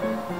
嗯。